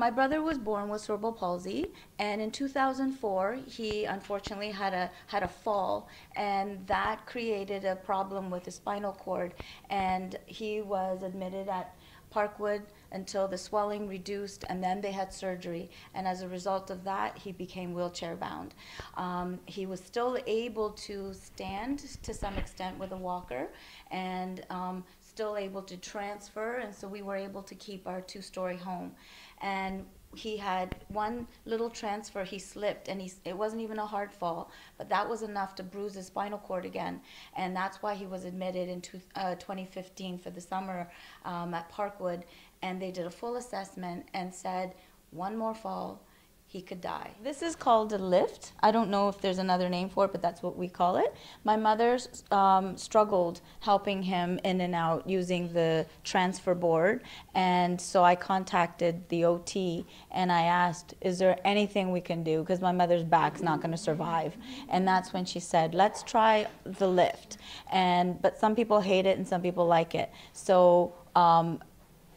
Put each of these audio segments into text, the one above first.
my brother was born with cerebral palsy, and in 2004, he unfortunately had a had a fall, and that created a problem with his spinal cord, and he was admitted at Parkwood until the swelling reduced, and then they had surgery. And as a result of that, he became wheelchair bound. Um, he was still able to stand to some extent with a walker, and um, still able to transfer, and so we were able to keep our two-story home. And he had one little transfer he slipped and he it wasn't even a hard fall but that was enough to bruise his spinal cord again and that's why he was admitted in two, uh, 2015 for the summer um, at parkwood and they did a full assessment and said one more fall he could die. This is called a lift. I don't know if there's another name for it, but that's what we call it. My mother um, struggled helping him in and out using the transfer board, and so I contacted the OT and I asked, "Is there anything we can do?" Because my mother's back's not going to survive, and that's when she said, "Let's try the lift." And but some people hate it and some people like it, so. Um,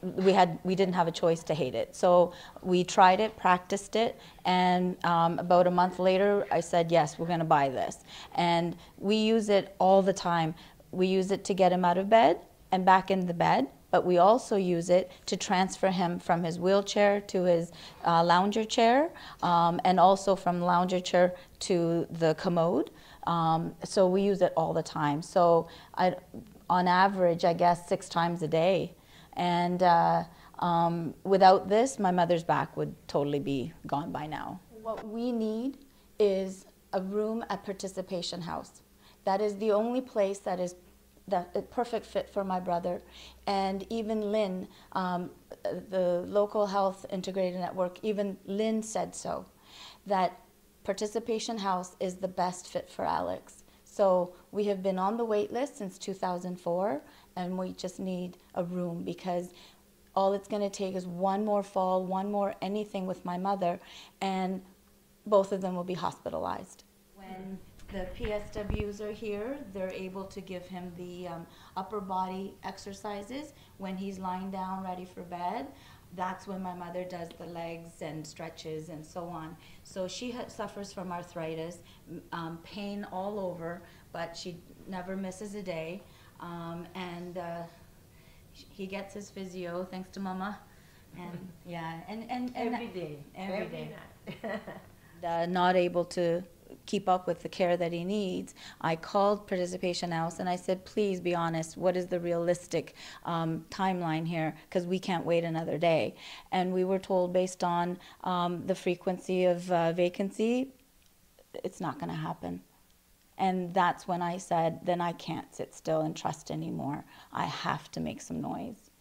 we had we didn't have a choice to hate it. So we tried it, practiced it, and um, about a month later, I said, yes, we're going to buy this. And we use it all the time. We use it to get him out of bed and back in the bed, but we also use it to transfer him from his wheelchair to his uh, lounger chair, um, and also from lounger chair to the commode. Um, so we use it all the time. So I, on average, I guess six times a day. And uh, um, without this, my mother's back would totally be gone by now. What we need is a room at Participation House. That is the only place that is the perfect fit for my brother. And even LHIN, um, the local health integrated network, even LHIN said so, that Participation House is the best fit for Alex. So we have been on the wait list since 2004 and we just need a room because all it's going to take is one more fall, one more anything with my mother, and both of them will be hospitalized. When the PSWs are here, they're able to give him the um, upper body exercises when he's lying down ready for bed. That's when my mother does the legs and stretches and so on. So she suffers from arthritis, um, pain all over, but she never misses a day. Um, and uh, he gets his physio thanks to mama. And yeah, and, and, and every day, every, every day. night. not able to keep up with the care that he needs, I called Participation House and I said, please be honest, what is the realistic um, timeline here? Because we can't wait another day. And we were told based on um, the frequency of uh, vacancy, it's not going to happen. And that's when I said, then I can't sit still and trust anymore. I have to make some noise.